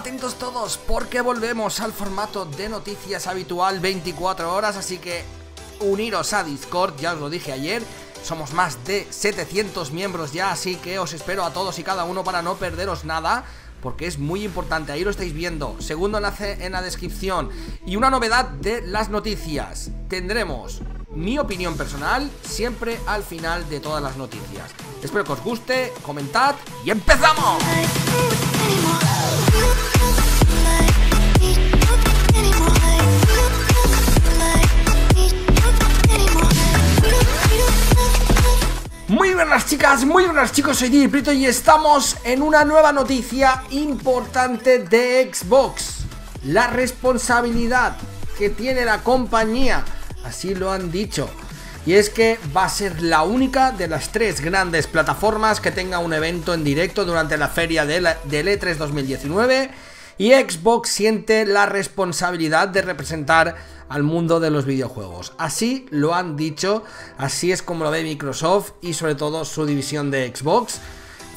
atentos todos porque volvemos al formato de noticias habitual 24 horas, así que uniros a Discord, ya os lo dije ayer, somos más de 700 miembros ya, así que os espero a todos y cada uno para no perderos nada porque es muy importante, ahí lo estáis viendo. Segundo enlace en la descripción. Y una novedad de las noticias. Tendremos mi opinión personal siempre al final de todas las noticias. Espero que os guste, comentad y empezamos. Muy buenas chicas, muy buenas chicos, soy Prito y estamos en una nueva noticia importante de Xbox. La responsabilidad que tiene la compañía, así lo han dicho. Y es que va a ser la única de las tres grandes plataformas que tenga un evento en directo durante la feria del E3 2019 y Xbox siente la responsabilidad de representar al mundo de los videojuegos. Así lo han dicho, así es como lo ve Microsoft y sobre todo su división de Xbox.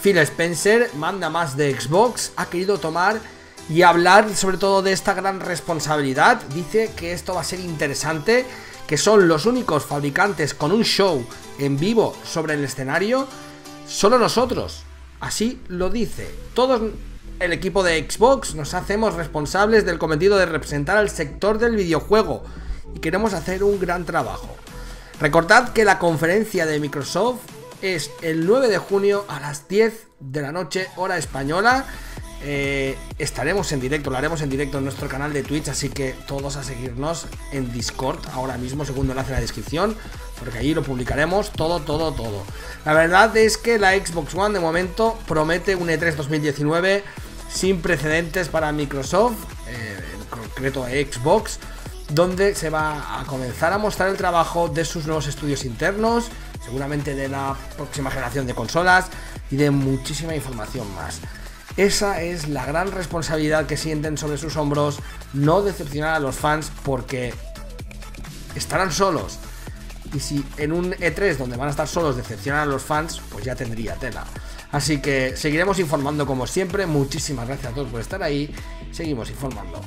Phil Spencer, manda más de Xbox, ha querido tomar y hablar sobre todo de esta gran responsabilidad. Dice que esto va a ser interesante, que son los únicos fabricantes con un show en vivo sobre el escenario, solo nosotros. Así lo dice. Todos el equipo de Xbox nos hacemos responsables del cometido de representar al sector del videojuego y queremos hacer un gran trabajo. Recordad que la conferencia de Microsoft es el 9 de junio a las 10 de la noche, hora española. Eh, estaremos en directo, lo haremos en directo en nuestro canal de Twitch, así que todos a seguirnos en Discord ahora mismo, segundo enlace en la descripción, porque ahí lo publicaremos todo, todo, todo. La verdad es que la Xbox One de momento promete un E3 2019 sin precedentes para Microsoft, eh, en concreto Xbox, donde se va a comenzar a mostrar el trabajo de sus nuevos estudios internos, seguramente de la próxima generación de consolas y de muchísima información más. Esa es la gran responsabilidad que sienten sobre sus hombros, no decepcionar a los fans porque estarán solos. Y si en un E3 donde van a estar solos decepcionan a los fans, pues ya tendría tela. Así que seguiremos informando como siempre. Muchísimas gracias a todos por estar ahí. Seguimos informando.